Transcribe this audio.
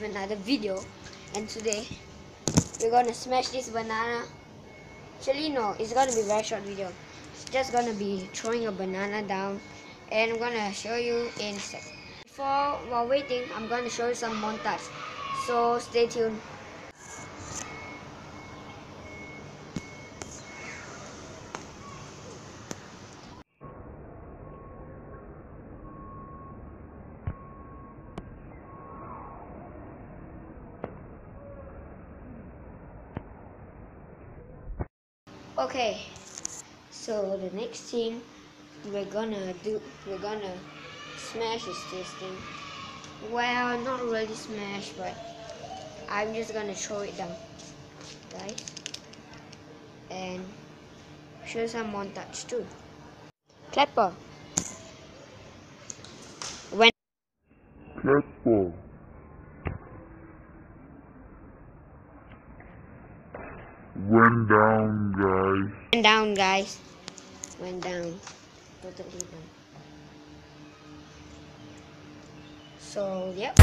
with another video. And today we're gonna smash this banana. Actually no it's gonna be very short video. It's just gonna be throwing a banana down. And I'm gonna show you in a sec. Before while waiting I'm gonna show you some montage. So stay tuned Okay, so the next thing we're gonna do, we're gonna smash is this thing. Well, not really smash, but I'm just gonna throw it down, guys, and show some montage too. Clapper. When Clapper. Went down, guys. went down, guys. Went down. Totally down. So, yep.